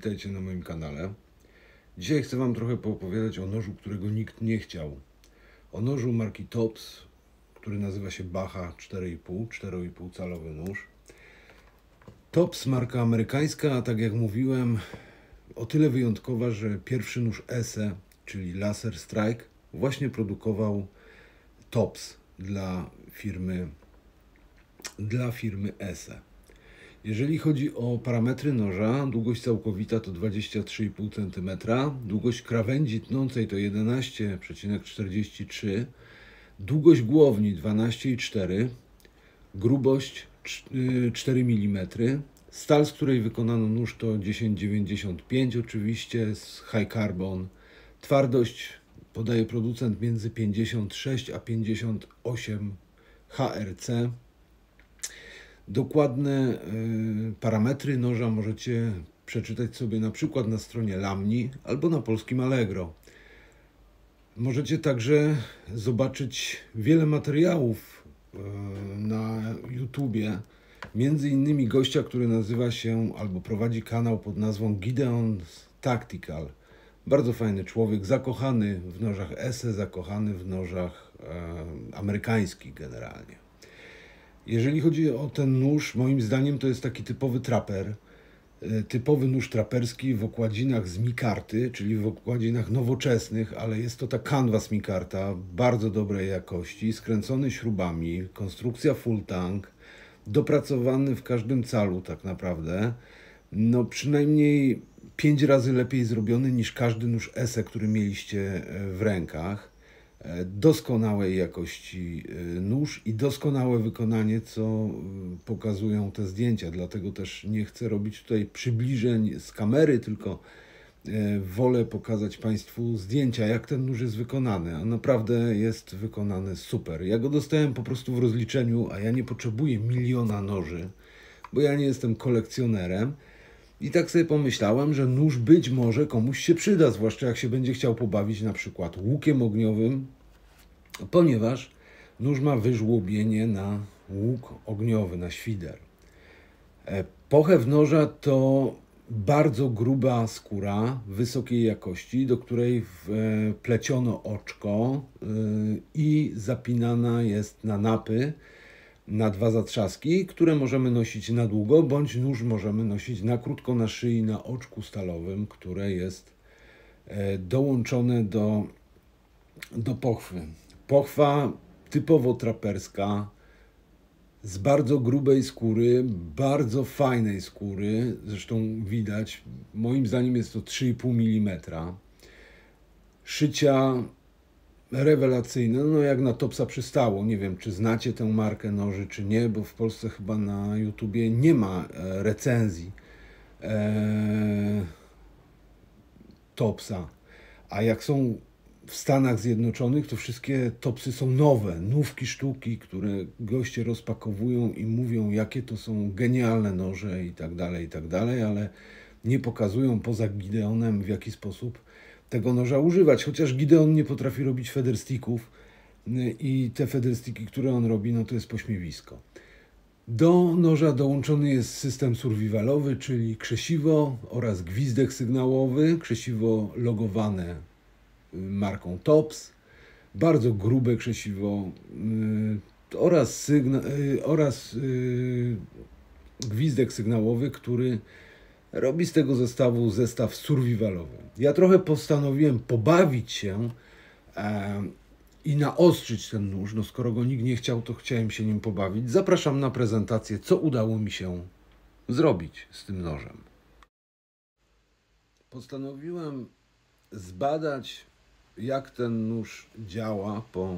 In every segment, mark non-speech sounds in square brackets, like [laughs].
witajcie na moim kanale. Dzisiaj chcę Wam trochę poopowiadać o nożu, którego nikt nie chciał. O nożu marki Tops, który nazywa się Bacha 4,5, 4,5 calowy nóż. Tops, marka amerykańska, a tak jak mówiłem, o tyle wyjątkowa, że pierwszy nóż ESE, czyli Laser Strike, właśnie produkował Tops dla firmy, dla firmy ESE. Jeżeli chodzi o parametry noża, długość całkowita to 23,5 cm, długość krawędzi tnącej to 11,43 długość głowni 12,4 grubość 4 mm, stal, z której wykonano nóż to 1095 oczywiście z high carbon, twardość podaje producent między 56 a 58 HRC, Dokładne y, parametry noża możecie przeczytać sobie na przykład na stronie Lamni albo na polskim Allegro. Możecie także zobaczyć wiele materiałów y, na YouTubie, między innymi gościa, który nazywa się albo prowadzi kanał pod nazwą Gideon Tactical. Bardzo fajny człowiek, zakochany w nożach ESE, zakochany w nożach e, amerykańskich generalnie. Jeżeli chodzi o ten nóż, moim zdaniem to jest taki typowy traper. E, typowy nóż traperski w okładzinach z mikarty, czyli w okładzinach nowoczesnych, ale jest to ta canvas mikarta bardzo dobrej jakości, skręcony śrubami, konstrukcja full tank, dopracowany w każdym calu tak naprawdę. No przynajmniej pięć razy lepiej zrobiony niż każdy nóż ESE, który mieliście e, w rękach. E, doskonałej jakości e, nóż i doskonałe wykonanie, co e, pokazują te zdjęcia. Dlatego też nie chcę robić tutaj przybliżeń z kamery, tylko wolę pokazać Państwu zdjęcia, jak ten nóż jest wykonany. A naprawdę jest wykonany super. Ja go dostałem po prostu w rozliczeniu, a ja nie potrzebuję miliona noży, bo ja nie jestem kolekcjonerem. I tak sobie pomyślałem, że nóż być może komuś się przyda, zwłaszcza jak się będzie chciał pobawić na przykład łukiem ogniowym, ponieważ nóż ma wyżłobienie na łuk ogniowy, na świder. E, pochew noża to bardzo gruba skóra wysokiej jakości, do której wpleciono oczko e, i zapinana jest na napy na dwa zatrzaski, które możemy nosić na długo, bądź nóż możemy nosić na krótko na szyi, na oczku stalowym, które jest e, dołączone do, do pochwy. Pochwa typowo traperska, z bardzo grubej skóry, bardzo fajnej skóry, zresztą widać, moim zdaniem jest to 3,5 mm. Szycia rewelacyjne, no jak na Topsa przystało. Nie wiem, czy znacie tę markę noży, czy nie, bo w Polsce chyba na YouTubie nie ma e, recenzji e, Topsa. A jak są w Stanach Zjednoczonych, to wszystkie Topsy są nowe, nówki sztuki, które goście rozpakowują i mówią, jakie to są genialne noże i tak dalej, i tak dalej, ale nie pokazują poza Gideonem, w jaki sposób tego noża używać, chociaż Gideon nie potrafi robić federsticków y, i te federstiki, które on robi, no to jest pośmiewisko. Do noża dołączony jest system survivalowy, czyli krzesiwo oraz gwizdek sygnałowy, krzesiwo logowane y, marką TOPS, bardzo grube krzesiwo yy, oraz, sygna, oraz gwizdek sygnałowy, który robi z tego zestawu zestaw survivalowy. Ja trochę postanowiłem pobawić się e, i naostrzyć ten nóż. No skoro go nikt nie chciał, to chciałem się nim pobawić. Zapraszam na prezentację, co udało mi się zrobić z tym nożem. Postanowiłem zbadać, jak ten nóż działa po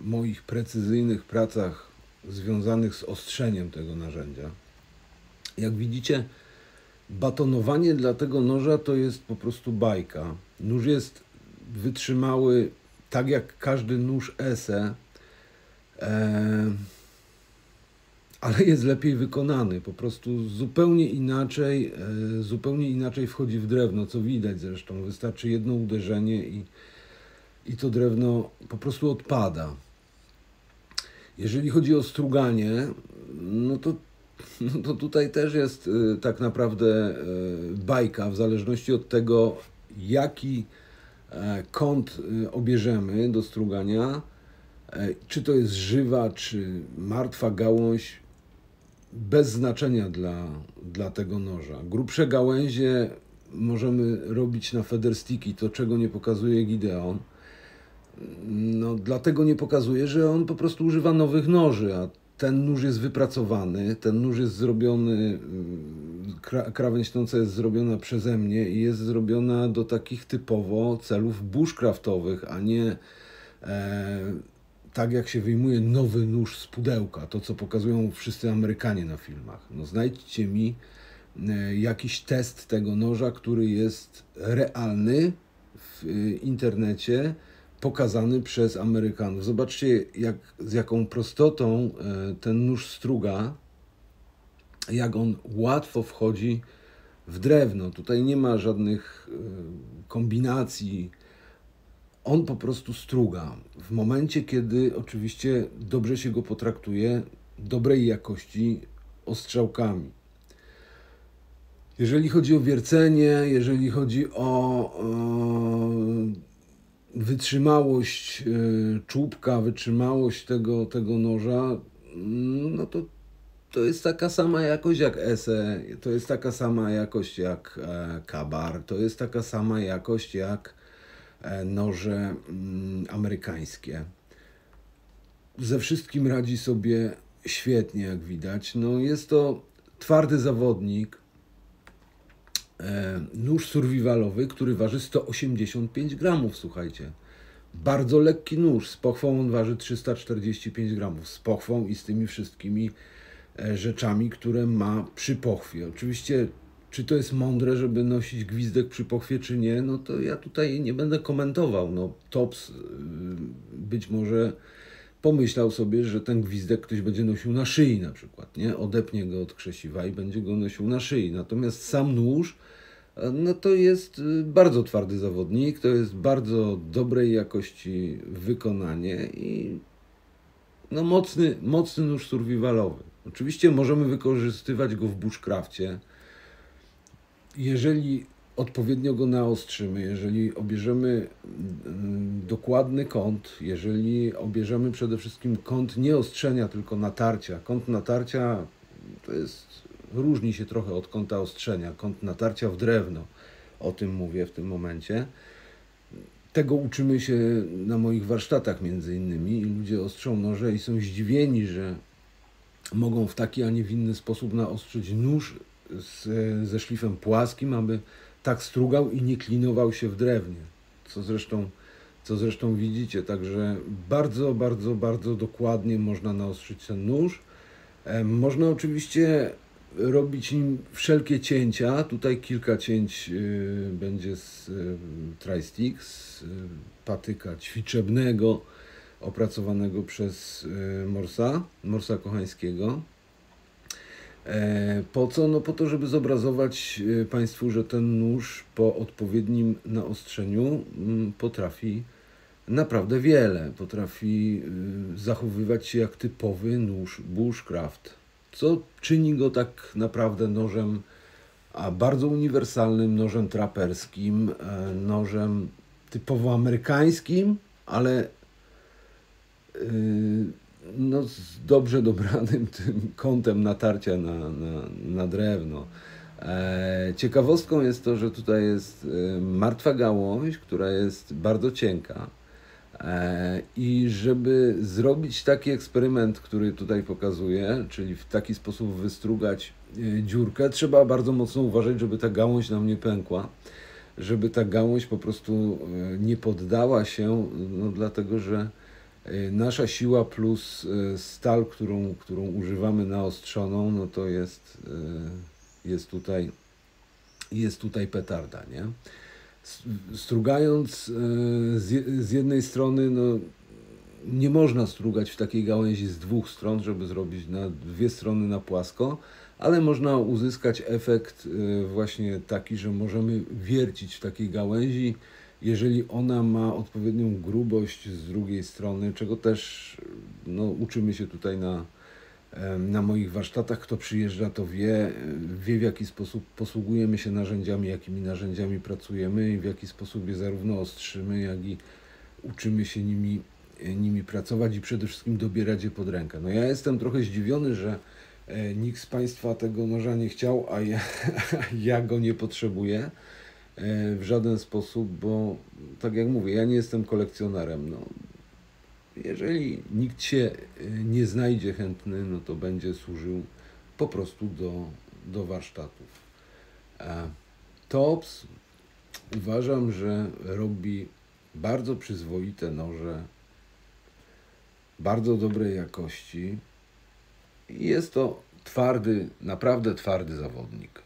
moich precyzyjnych pracach związanych z ostrzeniem tego narzędzia. Jak widzicie, Batonowanie dla tego noża to jest po prostu bajka. Nóż jest wytrzymały tak jak każdy nóż ESE, e, ale jest lepiej wykonany. Po prostu zupełnie inaczej, e, zupełnie inaczej wchodzi w drewno, co widać zresztą. Wystarczy jedno uderzenie i, i to drewno po prostu odpada. Jeżeli chodzi o struganie, no to [laughs] no to tutaj też jest y, tak naprawdę y, bajka, w zależności od tego, jaki e, kąt y, obierzemy do strugania, e, czy to jest żywa, czy martwa gałąź, bez znaczenia dla, dla tego noża. Grubsze gałęzie możemy robić na federstiki, to czego nie pokazuje Gideon. No, dlatego nie pokazuje, że on po prostu używa nowych noży, a ten nóż jest wypracowany, ten nóż jest zrobiony, mm, krawędź tąca jest zrobiona przeze mnie i jest zrobiona do takich typowo celów bushcraftowych, a nie e, tak jak się wyjmuje nowy nóż z pudełka, to co pokazują wszyscy Amerykanie na filmach. No znajdźcie mi e, jakiś test tego noża, który jest realny w e, internecie, pokazany przez Amerykanów. Zobaczcie, jak, z jaką prostotą e, ten nóż struga, jak on łatwo wchodzi w drewno. Tutaj nie ma żadnych kombinacji. On po prostu struga. W momencie, kiedy oczywiście dobrze się go potraktuje, dobrej jakości ostrzałkami. Jeżeli chodzi o wiercenie, jeżeli chodzi o wytrzymałość e, czubka, wytrzymałość tego, tego noża, no to to jest taka sama jakość jak SE, to jest taka sama jakość jak e, Kabar, to jest taka sama jakość jak e, noże mm, amerykańskie. Ze wszystkim radzi sobie świetnie, jak widać. No, jest to twardy zawodnik, nóż survivalowy, który waży 185 gramów, słuchajcie. Bardzo lekki nóż, z pochwą on waży 345 gramów, z pochwą i z tymi wszystkimi e, rzeczami, które ma przy pochwie. Oczywiście, czy to jest mądre, żeby nosić gwizdek przy pochwie, czy nie, no to ja tutaj nie będę komentował. No, Tops y, być może pomyślał sobie, że ten gwizdek ktoś będzie nosił na szyi na przykład, nie? Odepnie go od krzesiwa i będzie go nosił na szyi. Natomiast sam nóż, no to jest y, bardzo twardy zawodnik, to jest bardzo dobrej jakości wykonanie i no mocny, mocny nóż survivalowy. Oczywiście możemy wykorzystywać go w bushcrafcie. Jeżeli odpowiednio go naostrzymy, jeżeli obierzemy mm, dokładny kąt, jeżeli obierzemy przede wszystkim kąt nie ostrzenia, tylko natarcia. Kąt natarcia to jest, różni się trochę od kąta ostrzenia. Kąt natarcia w drewno, o tym mówię w tym momencie. Tego uczymy się na moich warsztatach między innymi i ludzie ostrzą noże i są zdziwieni, że mogą w taki, a nie w inny sposób naostrzyć nóż z, ze szlifem płaskim, aby tak strugał i nie klinował się w drewnie, co zresztą, co zresztą widzicie. Także bardzo, bardzo, bardzo dokładnie można naostrzyć ten nóż. Można oczywiście robić nim wszelkie cięcia. Tutaj kilka cięć y, będzie z y, tri-stick, z patyka ćwiczebnego opracowanego przez Morsa, Morsa Kochańskiego. E, po co? No po to, żeby zobrazować e, Państwu, że ten nóż po odpowiednim naostrzeniu mm, potrafi naprawdę wiele. Potrafi e, zachowywać się jak typowy nóż bushcraft, co czyni go tak naprawdę nożem a bardzo uniwersalnym, nożem traperskim, nożem typowo amerykańskim, ale no, z dobrze dobranym [laughs] tym kątem natarcia na, na, na drewno. E, ciekawostką jest to, że tutaj jest e, martwa gałąź, która jest bardzo cienka. E, I żeby zrobić taki eksperyment, który tutaj pokazuję, czyli w taki sposób wystrugać dziurkę, trzeba bardzo mocno uważać, żeby ta gałąź nam nie pękła, żeby ta gałąź po prostu nie poddała się, no, dlatego że nasza siła plus y, stal, którą, którą używamy naostrzoną, no to jest, y, jest, tutaj, jest tutaj petarda, nie? Strugając z jednej strony, no, nie można strugać w takiej gałęzi z dwóch stron, żeby zrobić na dwie strony na płasko, ale można uzyskać efekt właśnie taki, że możemy wiercić w takiej gałęzi jeżeli ona ma odpowiednią grubość z drugiej strony, czego też no, uczymy się tutaj na, na moich warsztatach. Kto przyjeżdża, to wie, wie w jaki sposób posługujemy się narzędziami, jakimi narzędziami pracujemy i w jaki sposób je zarówno ostrzymy, jak i uczymy się nimi, nimi pracować i przede wszystkim dobierać je pod rękę. No ja jestem trochę zdziwiony, że e, nikt z Państwa tego noża nie chciał, a ja, [laughs] ja go nie potrzebuję w żaden sposób, bo tak jak mówię, ja nie jestem kolekcjonerem. No, jeżeli nikt się y, nie znajdzie chętny, no to będzie służył po prostu do, do warsztatów. Tops uważam, że robi bardzo przyzwoite noże, bardzo dobrej jakości. Jest to twardy, naprawdę twardy zawodnik.